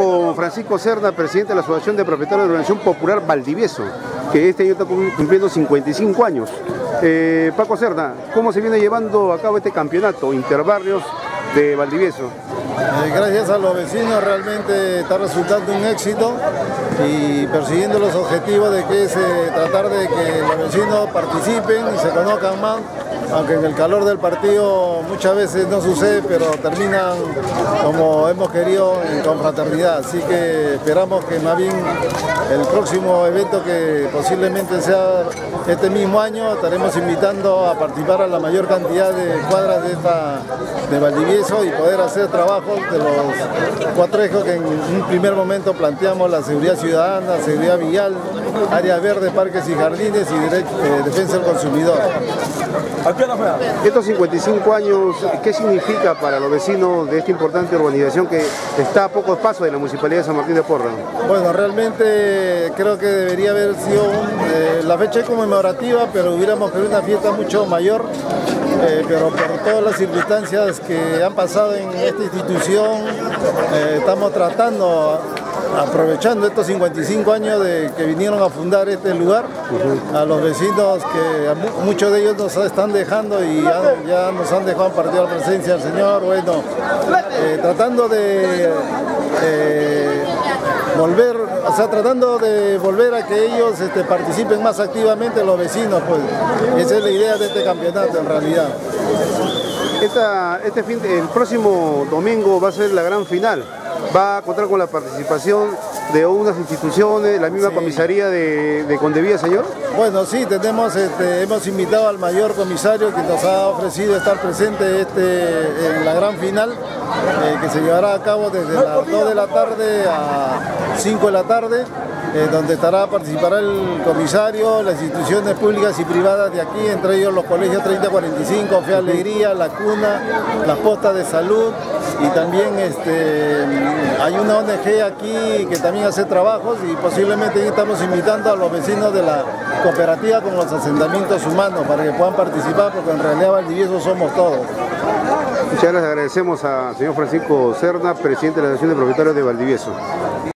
con Francisco Cerna, presidente de la Asociación de Propietarios de la Organización Popular Valdivieso, que este año está cumpliendo 55 años. Eh, Paco Cerna, ¿cómo se viene llevando a cabo este campeonato Interbarrios de Valdivieso? Eh, gracias a los vecinos realmente está resultando un éxito y persiguiendo los objetivos de que es eh, tratar de que los vecinos participen y se conozcan más aunque en el calor del partido muchas veces no sucede, pero terminan como hemos querido en confraternidad. Así que esperamos que más bien el próximo evento que posiblemente sea este mismo año, estaremos invitando a participar a la mayor cantidad de cuadras de, esta, de Valdivieso y poder hacer trabajos de los cuatro ejes que en un primer momento planteamos la seguridad ciudadana, seguridad vial, área verde, parques y jardines y eh, defensa del consumidor. Estos 55 años, ¿qué significa para los vecinos de esta importante urbanización que está a pocos pasos de la Municipalidad de San Martín de Porra? Bueno, realmente creo que debería haber sido eh, la fecha conmemorativa, pero hubiéramos querido una fiesta mucho mayor, eh, pero por todas las circunstancias que han pasado en esta institución, eh, estamos tratando aprovechando estos 55 años de que vinieron a fundar este lugar, a los vecinos que muchos de ellos nos están dejando y ya, nos han dejado partir la presencia del Señor, bueno, eh, tratando de eh, volver, o sea, tratando de volver a que ellos este, participen más activamente los vecinos, pues. Esa es la idea de este campeonato en realidad. este fin, el próximo domingo va a ser la gran final va a contar con la participación de unas instituciones, la misma comisaría de, de, Condevía, señor? Bueno, sí, tenemos, este, hemos invitado al mayor comisario que nos ha ofrecido estar presente este, en la gran final, eh, que se llevará a cabo desde las 2 de la tarde a 5 de la tarde. Eh, donde estará participará el comisario, las instituciones públicas y privadas de aquí, entre ellos los colegios 3045, Fe Alegría, La Cuna, las postas de salud y también este, hay una ONG aquí que también hace trabajos y posiblemente estamos invitando a los vecinos de la cooperativa con los asentamientos humanos para que puedan participar porque en realidad Valdivieso somos todos. Muchas gracias, agradecemos al señor Francisco Cerna, presidente de la Asociación de Propietarios de Valdivieso.